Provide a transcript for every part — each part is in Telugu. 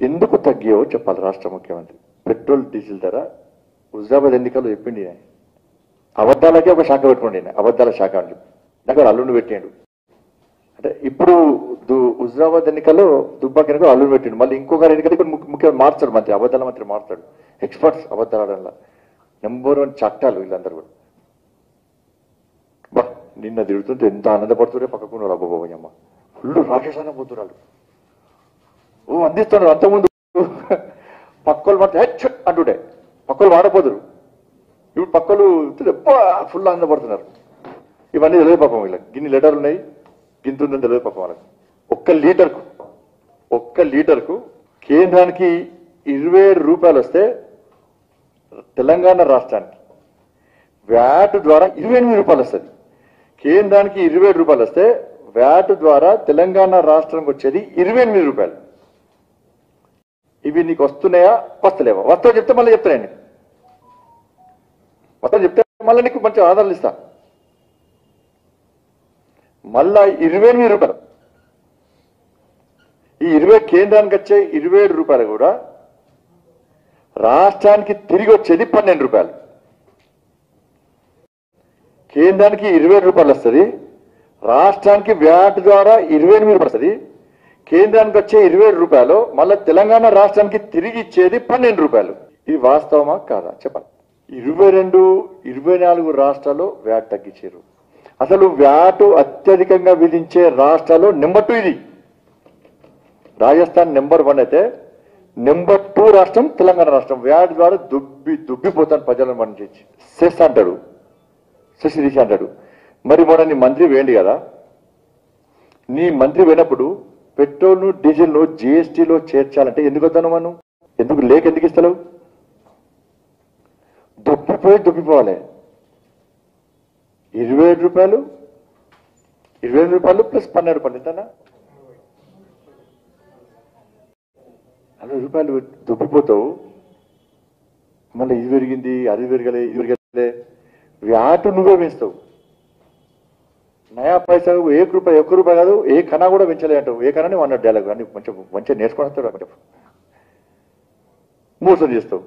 ఎందుకు తగ్గాయో చెప్పాలి రాష్ట్ర ముఖ్యమంత్రి. పెట్రోల్ డీజిల్ ధర హుజరాబాద్ ఎన్నికల్లో చెప్పిండి ఆయన. అబద్ధాలకే ఒక శాఖ పెట్టుకోండి ఆయన అబద్ధాల శాఖ అని చెప్పి. నాకు అల్లుండి పెట్టాడు. అంటే ఇప్పుడు దు- హుజరాబాద్ ఎన్నికల్లో దుబ్బాక ఎన్నికలు అల్లుడు పెట్టిండు. మళ్ళీ ఇంకొకరు ఎన్నికలు ఇక్కడ ముఖ్య- ముఖ్యమంత్రి మార్చాడు మంత్రి అబద్ధాల మంత్రి మార్చాడు. ఎక్స్పర్ట్స్ అబద్ధాల నెంబర్ వన్ చట్టాలు వీళ్ళందరూ కూడా. బా నిన్న తిడుతుంటే ఎంత ఆనందపడుతుంటే పక్కకున్నారు రాబోబోయమ్మ ఫుల్ రాక్షసాన పోతున్నారు ఓ అందిస్తున్నారు. అంతకుముందు పక్కలు మాత్రం హెచ్ అంటుండే. పక్కలు వాడపోదురు ఇప్పుడు పక్కలు ఫుల్ అందపడుతున్నారు ఇవన్నీ తెలియదు పాపం వీళ్ళకి. గిన్ని లీటర్లు ఉన్నాయి. గింత ఉందని తెలియదు పాపం వాళ్ళకి. ఒక్క లీటర్కు ఒక్క లీటర్కు కేంద్రానికి ఇరవై రూపాయలు వస్తే తెలంగాణ రాష్ట్రానికి వ్యాట్ ద్వారా ఇరవై ఎనిమిది రూపాయలు వస్తుంది. కేంద్రానికి ఇరవై రూపాయలు వస్తే వ్యాట్ ద్వారా తెలంగాణ రాష్ట్రానికి వచ్చేది ఇరవై ఎనిమిది రూపాయలు. ఇవి నీకు వస్తున్నాయా? వస్తలేవా? వస్తా చెప్తే మళ్ళీ చెప్తాను నేను వస్తా చెప్తే మళ్ళీ నీకు మంచి ఆధారాలు ఇస్తా. మళ్ళా ఇరవై ఎనిమిది రూపాయలు. ఈ ఇరవై కేంద్రానికి వచ్చే ఇరవై ఏడు రూపాయలు కూడా రాష్ట్రానికి తిరిగి వచ్చేది పన్నెండు రూపాయలు. కేంద్రానికి ఇరవై ఏడు రూపాయలు వస్తుంది. రాష్ట్రానికి వ్యాట్ ద్వారా ఇరవై ఎనిమిది రూపాయలు వస్తుంది. కేంద్రానికి వచ్చే ఇరవై రూపాయలు మళ్ళీ తెలంగాణ రాష్ట్రానికి తిరిగి ఇచ్చేది పన్నెండు రూపాయలు. ఇది వాస్తవమా కాదా? చెప్పండి. ఇరవై రెండు ఇరవై నాలుగు రాష్ట్రాల్లో వ్యాట్ తగ్గించారు. అసలు వ్యాటు అత్యధికంగా విధించే రాష్ట్రాలు నెంబర్ టూ ఇది. రాజస్థాన్ నెంబర్ వన్ అయితే నెంబర్ టూ రాష్ట్రం తెలంగాణ రాష్ట్రం. వ్యాట్ ద్వారా దుబ్బి దుబ్బిపోతాను ప్రజలను మనం చేసి. సెస్ అంటాడు. సెస్ అంటాడు. మరి మొన్న నీ మంత్రి వేయండి కదా. నీ మంత్రి పోయినప్పుడు పెట్రోల్ను డీజిల్ను జీఎస్టీలో చేర్చాలంటే ఎందుకు వద్దాను మనం? ఎందుకు లేక ఎందుకు ఇస్తలేవు? దొప్పిపోయి దొప్పిపోవాలి ఇరవై ఏడు రూపాయలు ఇరవై ఏడు రూపాయలు ప్లస్ పన్నెండు రూపాయలు ఎంతనా అరవై రూపాయలు దొబ్బిపోతావు. మళ్ళీ ఇది పెరిగింది అది పెరగలే ఇది పెరగలే. వ్యాటు నువ్వే వేస్తావు. నయా పైసా ఏ రూపాయి ఒక్క రూపాయి కాదు ఏ కన్నా కూడా పెంచలే అంటావు. ఏ కణాని వన్ డైలాగ్ అని కొంచెం మంచిగా నేర్చుకొని వస్తాడు అక్కడ మోసం చేస్తావు.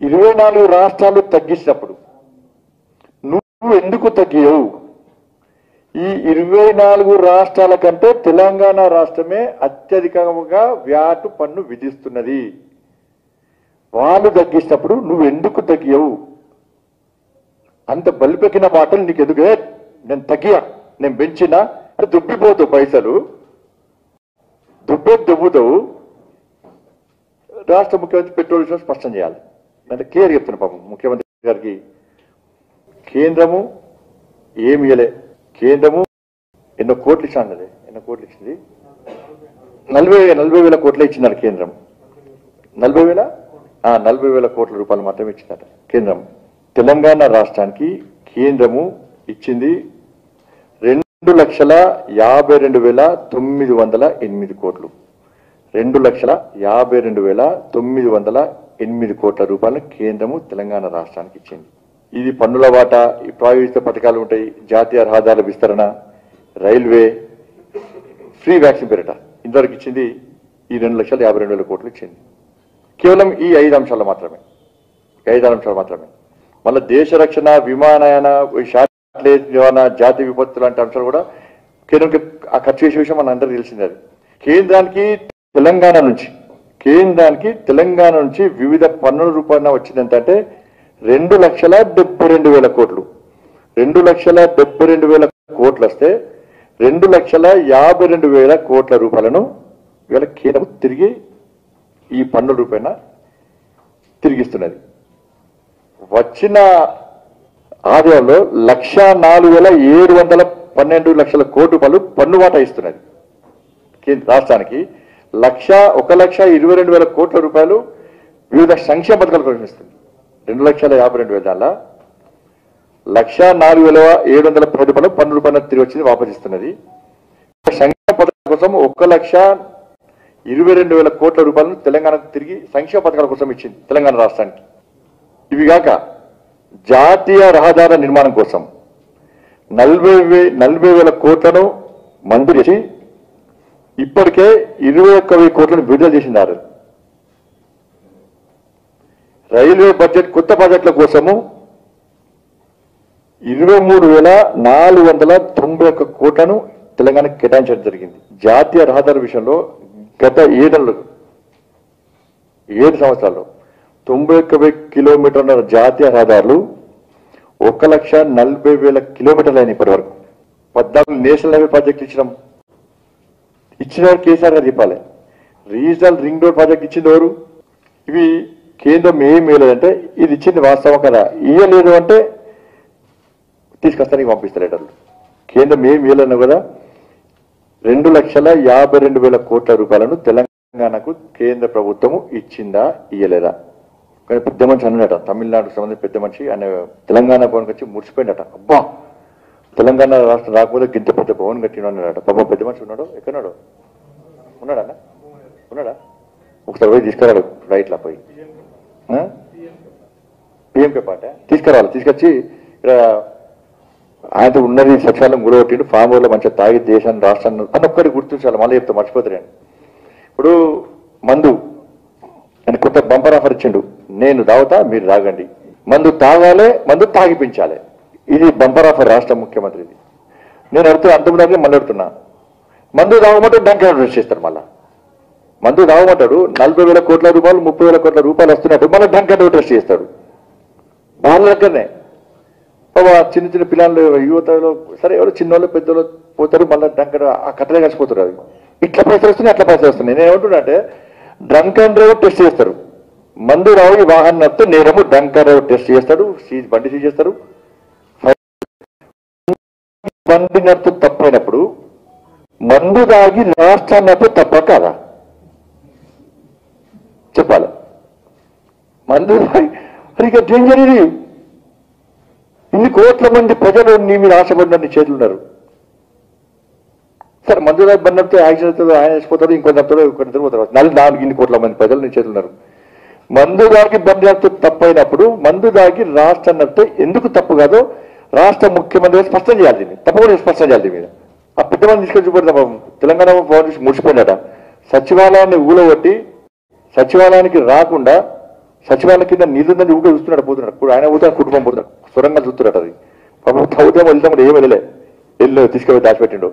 ఇరవై నాలుగు రాష్ట్రాలు తగ్గించినప్పుడు నువ్వు ఎందుకు తగ్గావు? ఈ ఇరవై నాలుగు రాష్ట్రాల కంటే తెలంగాణ రాష్ట్రమే అత్యధికంగా వ్యాటు పన్ను విధిస్తున్నది. వాళ్ళు తగ్గించినప్పుడు నువ్వు ఎందుకు తగ్గావు? అంత బలిపెక్కిన మాటలు నీకు ఎందుకు నేను తగ్గియా? నేను పెంచినా? అంటే దుబ్బిపోతావు పైసలు. దుబ్బే దుబ్బుతావు. రాష్ట్ర ముఖ్యమంత్రి పెట్రోల్ విషయం స్పష్టం చేయాలి. అంటే క్లియర్ చెప్తున్నా పాపం ముఖ్యమంత్రి గారికి. కేంద్రము ఏమి ఇయలే కేంద్రము ఎన్నో కోట్లు ఇచ్చాను ఎన్నో కోట్లు ఇచ్చింది? నలభై నలభై వేల కోట్లు ఇచ్చినారు కేంద్రం. నలభై వేల? ఆ, నలభై వేల కోట్ల రూపాయలు మాత్రమే ఇచ్చిందట కేంద్రం. తెలంగాణ రాష్ట్రానికి కేంద్రము ఇచ్చింది రెండు లక్షల యాభై రెండు వేల తొమ్మిది వందల ఎనిమిది కోట్లు. రెండు లక్షల యాభై రెండు వేల తొమ్మిది వందల ఎనిమిది కోట్ల రూపాయలను కేంద్రము తెలంగాణ రాష్ట్రానికి ఇచ్చింది. ఇది పన్నుల వాటా ఈ ప్రాయోజిత పథకాలు ఉంటాయి జాతీయ రహదారుల విస్తరణ రైల్వే ఫ్రీ వ్యాక్సిన్ పేరిట ఇంతవరకు ఇచ్చింది ఈ రెండు లక్షల యాభై రెండు వేల కోట్లు ఇచ్చింది. కేవలం ఈ ఐదు అంశాలు మాత్రమే. ఐదు అంశాలు మాత్రమే. మళ్ళీ దేశ రక్షణ విమానయాన ఈ శాటిలైట్ జాతీయ విపత్తు లాంటి అంశాలు కూడా కేంద్రం ఆ ఖర్చు చేసే విషయం మన అందరికీ తెలిసిందే కేంద్రానికి తెలంగాణ నుంచి కేంద్రానికి తెలంగాణ నుంచి వివిధ పన్నుల రూపాయన వచ్చింది ఎంత అంటే రెండు లక్షల డెబ్బై రెండు వేల కోట్లు. రెండు లక్షల డెబ్బై రెండు వేల కోట్లు వస్తే రెండు లక్షల యాభై రెండు వేల కోట్ల రూపాయలను ఇవాళ కేంద్రం తిరిగి ఈ పన్నుల రూపాయన తిరిగిస్తున్నది. వచ్చిన ఆదాయంలో లక్ష నాలుగు వేల ఏడు వందల పన్నెండు లక్షల కోటి రూపాయలు పన్ను వాటా ఇస్తున్నది. రాష్ట్రానికి లక్ష ఒక లక్ష ఇరవై రెండు వేల కోట్ల రూపాయలు వివిధ సంక్షేమ పథకాలు కోసం ఇస్తుంది రెండు లక్షల యాభై రెండు వేల దానిలో లక్ష నాలుగు వేల ఏడు వందల పది రూపాయలు పన్ను రూపాయలు తిరిగి వచ్చింది వాపసిస్తున్నది సంక్షేమ పథకాల కోసం ఒక లక్ష ఇరవై రెండు వేల కోట్ల రూపాయలను తెలంగాణకు తిరిగి సంక్షేమ పథకాల కోసం ఇచ్చింది తెలంగాణ రాష్ట్రానికి. ఇవి కాక జాతీయ రహదారుల నిర్మాణం కోసం నలభై వే నలభై వేల కోట్లను మంజూరు చేసి ఇప్పటికే ఇరవై ఒక్క వెయ్యి కోట్లను విడుదల చేసినారు. రైల్వే బడ్జెట్ కొత్త బడ్జెట్ల కోసము ఇరవై మూడు వేల నాలుగు వందల తొంభై ఒక్క కోట్లను తెలంగాణకు కేటాయించడం జరిగింది. జాతీయ రహదారి విషయంలో గత ఏడేళ్ళు ఏడు సంవత్సరాల్లో తొంభై ఒక్క కిలోమీటర్ల జాతీయ రహదారులు ఒక లక్ష నలభై వేల కిలోమీటర్లు అయినాయి ఇప్పటి వరకు పద్నాలుగు నేషనల్ హైవే ప్రాజెక్ట్ ఇచ్చినాం. ఇచ్చిన వారు కేసీఆర్ గారు చెప్పాలి. రీజనల్ రింగ్ రోడ్ ప్రాజెక్ట్ ఇచ్చింది ఎవరు? ఇవి కేంద్రం ఏం వేయలేదంటే ఇది ఇచ్చింది వాస్తవం కదా. ఇవ్వలేదు అంటే తీసుకొస్తానికి పంపిస్తారు లెటర్లు కేంద్రం ఏం వేయలేను కదా. రెండు లక్షల యాభై రెండు వేల కోట్ల రూపాయలను తెలంగాణకు కేంద్ర ప్రభుత్వము ఇచ్చిందా ఇయ్యలేదా? కానీ పెద్ద మనిషి అన్నాడట తమిళనాడుకు సంబంధించి పెద్ద మనిషి ఆయన తెలంగాణ భవన్కి వచ్చి ముడిచిపోయిందట అబ్బా! తెలంగాణ రాష్ట్రం రాకపోతే గింత పెద్ద భవన్ కట్టిన అన్నాడట. పాప పెద్ద మనిషి ఉన్నాడు? ఎక్కడున్నాడు? ఉన్నాడా అన్న? ఉన్నాడా? ఒకసారి పోయి తీసుకురాడు ఫ్లైట్లో పోయి. పిఎంకే పాట? తీసుకురావాలి తీసుకొచ్చి ఇక్కడ ఆయన ఉన్నది సచివాలయం గురగొట్టిండు ఫామ్ హౌస్లో మంచిగా తాగి దేశాన్ని రాష్ట్రాన్ని అని ఒక్కటి గుర్తించాలి మళ్ళీ చెప్తా మర్చిపోతారు ఇప్పుడు మందు ఆయన కొత్త బంపర్ ఆఫర్ ఇచ్చిండు. నేను తాగుతా మీరు తాగండి. మందు తాగాలే మందు తాగిపించాలి. ఇది బంపర్ ఆఫర్ రాష్ట్ర ముఖ్యమంత్రిది నేను అడుగుతున్నా అంతమంది మళ్ళీ మందు తాగమంటే డంక్ చేస్తారు మళ్ళా. మందు తాగమంటాడు నలభై వేల కోట్ల రూపాయలు ముప్పై వేల కోట్ల రూపాయలు వస్తున్నట్టు మళ్ళీ డంక్ అడ్రస్ చేస్తాడు. వాళ్ళ దగ్గరనే చిన్న చిన్న పిల్లలు యువతలో సరే ఎవరు చిన్నోళ్ళు పెద్దోళ్ళు పోతారు మళ్ళీ డంకర్ ఆ కట్టలే కలిసిపోతారు అది. ఇట్లా పైసలు వస్తున్నాయి అట్లా పైసలు వస్తున్నాయి. నేను ఏమంటున్నా అంటే డ్రంక్ అండ్ డ్రైవర్ టెస్ట్ చేస్తారు. మందు రావు ఈ వాహనం నడితే టెస్ట్ చేస్తాడు సీజ్ బండి సీజ్ చేస్తారు బండి నడుపు తప్పైనప్పుడు మందు తాగి లాస్ట్ నడితే తప్ప కాదా? చెప్పాలి. మందు తాగి ఇక డేంజర్ ఇది. ఇన్ని కోట్ల మంది ప్రజలు నీ మీద ఆశపడిన నీ చేతులు ఉన్నారు. సరే మందు దాగి బండి నడిపితే యాక్సిడెంట్ అవుతుంది, ఆయన వేసిపోతాడు ఇంకొంత ఇంకొంత పోతారు నాలుగు ఇన్ని కోట్ల మంది ప్రజలు నీ చేతులు ఉన్నారు. మందు దాగి బండి తప్పైనప్పుడు మందు దాగి రాష్ట్ర అన్నట్టు ఎందుకు తప్పు కాదో రాష్ట్ర ముఖ్యమంత్రి స్పష్టం చేయాలి దీన్ని. తప్పకుండా స్పష్టం చేయాలి దీని మీద. ఆ పెద్దమంది మంది తెలంగాణ పవన్ చూసి ముడిచిపోయినట సచివాలయాన్ని ఊలగొట్టి సచివాలయానికి రాకుండా సచివాలయం కింద నిధుందని ఊగా చూస్తున్నాడు పోతున్నాడు. ఇప్పుడు ఆయన పోతున్నాడు కుటుంబం పోతున్నాడు. సొరంగా చూస్తున్నాడు అది. పాపం ప్రభుత్వం వెళ్తామో ఏం వెళ్ళలే. వెళ్ళి తీసుకెళ్ళి దాచిపెట్టిండు.